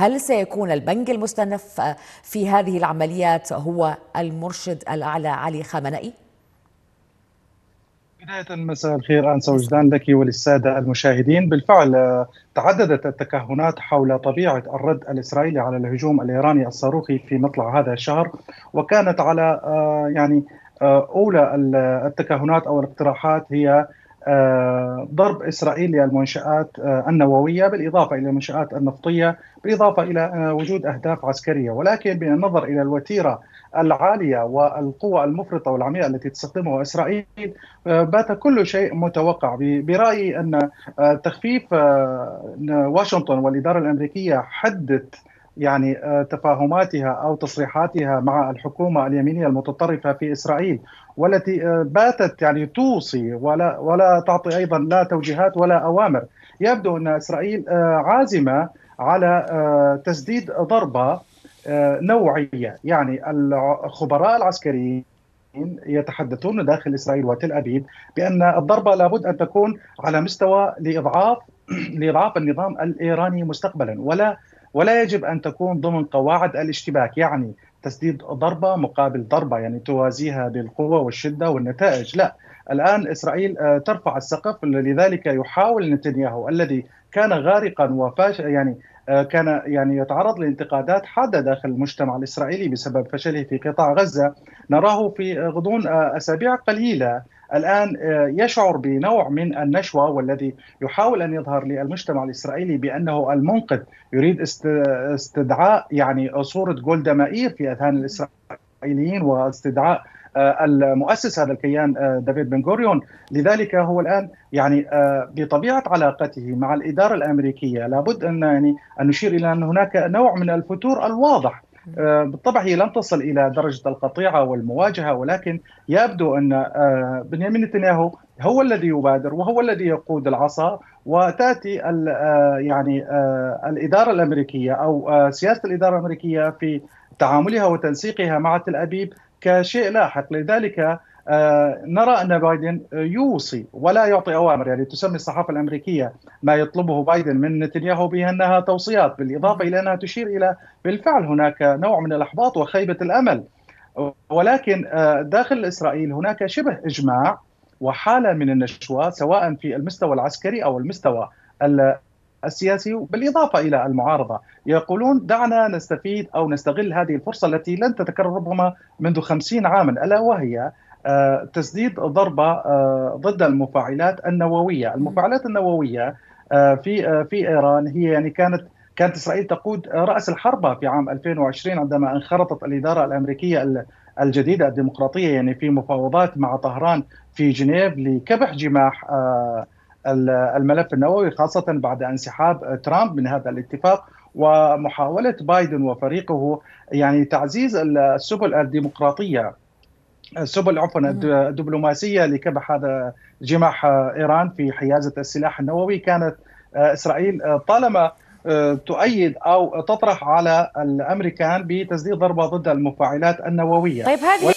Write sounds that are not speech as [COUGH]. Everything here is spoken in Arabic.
هل سيكون البنك المستنف في هذه العمليات هو المرشد الأعلى علي خامنئي؟ بداية مساء الخير أنسة وجدان لك وللسادة المشاهدين بالفعل آه، تعددت التكهنات حول طبيعة الرد الإسرائيلي على الهجوم الإيراني الصاروخي في مطلع هذا الشهر وكانت على آه، يعني آه، أولى التكهنات أو الاقتراحات هي ضرب إسرائيل للمنشآت النووية بالإضافة إلى المنشآت النفطية بالإضافة إلى وجود أهداف عسكرية. ولكن بالنظر إلى الوتيرة العالية والقوه المفرطة والعمياء التي تستخدمها إسرائيل آه، بات كل شيء متوقع. برأيي أن آه، تخفيف آه، واشنطن والإدارة الأمريكية حدت يعني تفاهماتها أو تصريحاتها مع الحكومة اليمينية المتطرفة في إسرائيل والتي باتت يعني توصي ولا ولا تعطي أيضا لا توجيهات ولا أوامر. يبدو أن إسرائيل عازمة على تسديد ضربة آه، نوعية. يعني الخبراء العسكريين يتحدثون داخل إسرائيل وتل أبيب بأن الضربة لابد أن تكون على مستوى لإضعاف [CLEARS THROAT] لإضعاف النظام الإيراني مستقبلا ولا ولا يجب أن تكون ضمن قواعد الاشتباك يعني تسديد ضربة مقابل ضربة يعني توازيها بالقوة والشدة والنتائج. لا الآن إسرائيل آه، ترفع السقف لذلك يحاول نتنياهو الذي كان غارقا وفاش يعني آه، كان يعني يتعرض لانتقادات حادة داخل المجتمع الإسرائيلي بسبب فشله في قطاع غزة. نراه في غضون آه، أسابيع قليلة. الآن آه، يشعر بنوع من النشوة والذي يحاول أن يظهر للمجتمع الإسرائيلي بأنه المنقذ يريد استدعاء يعني صوره جولدا مائير في أذهان الإسرائيليين واستدعاء آه، المؤسس هذا الكيان آه، دافيد بن غوريون. لذلك هو الآن يعني بطبيعة علاقته مع الإدارة الأمريكية لابد أن يعني أن نشير إلى أن هناك نوع من الفتور الواضح بالطبع هي لم تصل إلى درجة القطيعة والمواجهة ولكن يبدو أن بنيامين نتنياهو هو الذي يبادر وهو الذي يقود العصا وتأتي يعني الإدارة الأمريكية أو سياسة الإدارة الأمريكية في تعاملها وتنسيقها مع تل أبيب كشيء لاحق. لذلك آه، نرى أن بايدن يوصي ولا يعطي أوامر يعني تسمي الصحافة الأمريكية ما يطلبه بايدن من نتنياهو بانها توصيات بالإضافة إلى أنها تشير إلى بالفعل هناك نوع من الأحباط وخيبة الأمل. ولكن آه، داخل إسرائيل هناك شبه إجماع وحالة من النشوة سواء في المستوى العسكري أو المستوى السياسي بالإضافة إلى المعارضة. يقولون دعنا نستفيد أو نستغل هذه الفرصة التي لن تتكرر ربما منذ خمسين عاما ألا وهي آه، تسديد ضربة آه، ضد المفاعلات النووية، المفاعلات النووية آه، في في إيران هي يعني كانت كانت إسرائيل تقود رأس الحربة في عام 2020 عندما انخرطت الإدارة الأمريكية الجديدة الديمقراطية يعني في مفاوضات مع طهران في جنيف لكبح جماح الملف النووي خاصة بعد انسحاب ترامب من هذا الاتفاق. ومحاولة بايدن وفريقه يعني تعزيز السبل الديمقراطية. السبل عفوا الدبلوماسية لكبح هذا جماح إيران في حيازة السلاح النووي. كانت إسرائيل طالما تؤيد أو تطرح على الأمريكان بتسديد ضربة ضد المفاعلات النووية. طيب هذه